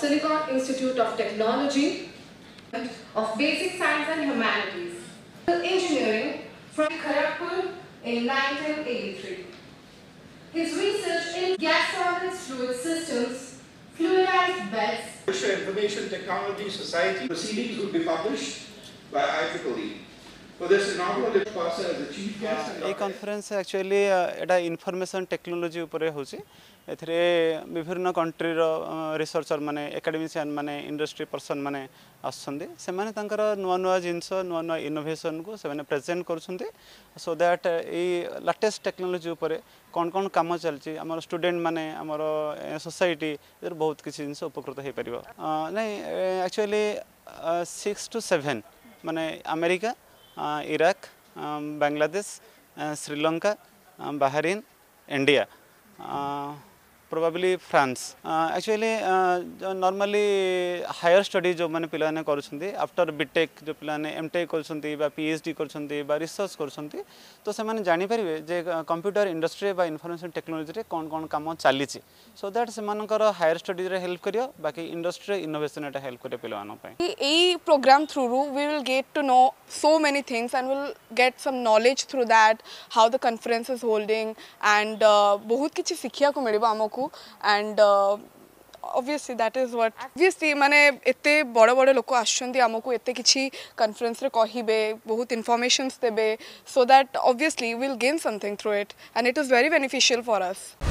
Silicon Institute of Technology, of Basic Science and Humanities, Engineering from Kharagpur in 1983. His research in gas solid fluid systems, fluidized beds, Information Technology Society proceedings will be published by IEEE. ଏଇ conference actually ଏଇଟା information technology ଉପରେ ହେଉଛି ଏଥିରେ ବିଭିନ୍ନ କଣ୍ଟ୍ରିର ରିସର୍ଚର ମାନେ academician ମାନେ industry person ମାନେ ଆସୁଛନ୍ତି ସେମାନେ ତାଙ୍କର ନୂଆ ନୂଆ ଜିନିଷ ନୂଆ ନୂଆ ଇନୋଭେସନ୍କୁ ସେମାନେ ପ୍ରେଜେଣ୍ଟ କରୁଛନ୍ତି ସୋ ଦ୍ୟାଟ୍ ଏଇ ଲାଟେଷ୍ଟ ଟେକ୍ନୋଲୋଜି ଉପରେ କ'ଣ କ'ଣ କାମ ଚାଲିଛି ଆମର ଷ୍ଟୁଡେଣ୍ଟମାନେ ଆମର ସୋସାଇଟି ଏଥିରେ ବହୁତ କିଛି ଜିନିଷ ଉପକୃତ ହୋଇପାରିବ ନାଇଁ ଆକ୍ଚୁଆଲି ସିକ୍ସ ଟୁ ସେଭେନ୍ ମାନେ America Iraq, um, Bangladesh, Sri Lanka, Bahrain, India. Probably France. Uh, actually, uh, normally higher study जो मैंने पिलाने करुँचंदी आफ्टर बीटेक जो पिलाने एमटेक करुँचंदी बा पीएचडी करुँचंदी बा रिसर्च करुँचंदी तो से माने जानी परिबे जे कंप्यूटर इंडस्ट्री बा इन्फॉर्मेशन टेक्नोलॉजी रे कोन कोन काम चलीछि सो दैट से हायर स्टडी रे हेल्प करियो बाकी इंडस्ट्री इनोवेशन एटा हेल्प करे program through ru we will get to know so many things and we'll get some knowledge through that how the conference is holding and uh, बहुत किछि सिखिया को मिलिबो हमकु and uh, obviously that is what obviously ମାନେ ଏତେ ବଡ଼ ବଡ଼ ଲୋକ ଆସୁଛନ୍ତି ଆମକୁ ଏତେ କିଛି କନଫରେନ୍ସରେ କହିବେ ବହୁତ ଇନଫର୍ମେସନ୍ସ ଦେବେ so that obviously we'll gain something through it and it is very beneficial for us